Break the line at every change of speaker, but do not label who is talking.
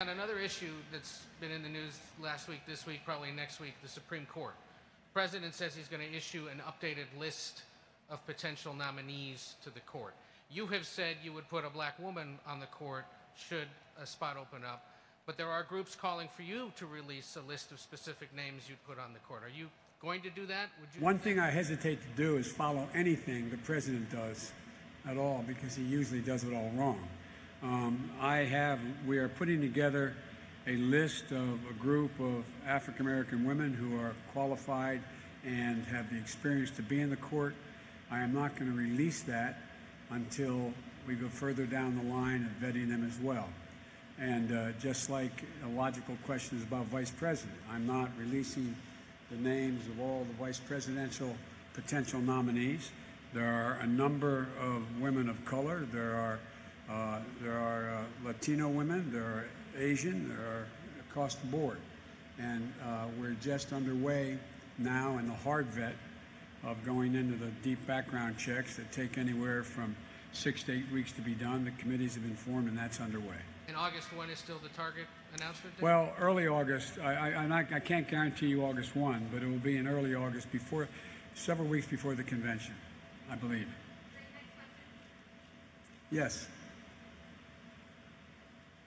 On another issue that's been in the news last week, this week, probably next week, the Supreme Court. The president says he's going to issue an updated list of potential nominees to the court. You have said you would put a black woman on the court should a spot open up, but there are groups calling for you to release a list of specific names you'd put on the court. Are you going to do that?
One thing I hesitate to do is follow anything the president does at all because he usually does it all wrong. Um, I have, we are putting together a list of a group of African American women who are qualified and have the experience to be in the court. I am not going to release that until we go further down the line of vetting them as well. And uh, just like a logical question is about vice president, I'm not releasing the names of all the vice presidential potential nominees. There are a number of women of color. There are uh, there are uh, Latino women. There are Asian. There are across the board, and uh, we're just underway now in the hard vet of going into the deep background checks that take anywhere from six to eight weeks to be done. The committees have been formed, and that's underway.
In August 1 is still the target announcement date?
Well, early August. I, I, not- I can't guarantee you August 1, but it will be in early August, before, several weeks before the convention, I believe. Yes.